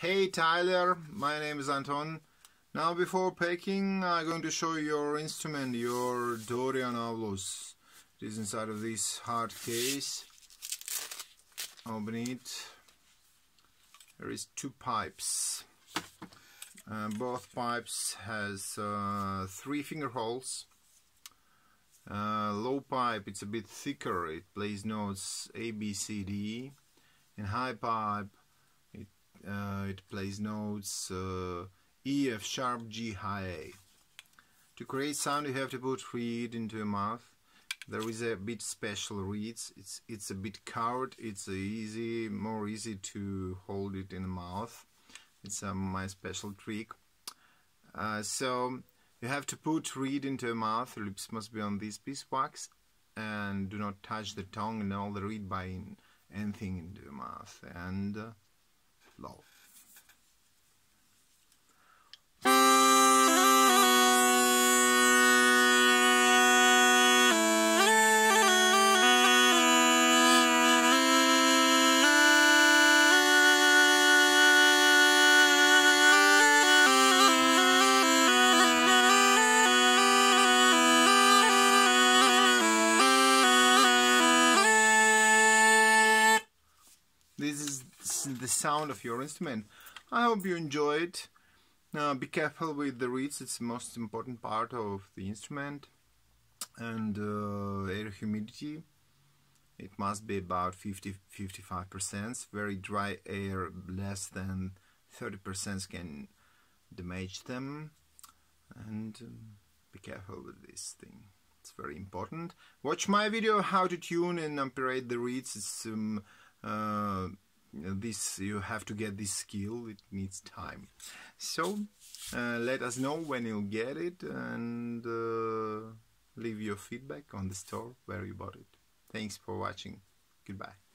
Hey Tyler, my name is Anton. Now before packing I'm going to show you your instrument, your Dorian Avlos. It is inside of this hard case. Open it. There is two pipes. Uh, both pipes has uh, three finger holes. Uh, low pipe it's a bit thicker, it plays notes A, B, C, D. And high pipe uh, it plays notes uh, E, F sharp, G, high A. To create sound you have to put reed into a mouth. There is a bit special reeds. It's it's a bit curved. It's easy, more easy to hold it in the mouth. It's uh, my special trick. Uh, so you have to put reed into a mouth. Lips must be on this piece wax, and do not touch the tongue and all the reed by anything into the mouth. And uh, low. The sound of your instrument. I hope you enjoyed. Now be careful with the reeds, it's the most important part of the instrument. And uh, air humidity, it must be about 50-55%. Very dry air, less than 30% can damage them. And um, be careful with this thing. It's very important. Watch my video how to tune and operate the reeds. It's um, uh, this you have to get this skill it needs time. So uh, let us know when you'll get it and uh, leave your feedback on the store where you bought it. Thanks for watching. Goodbye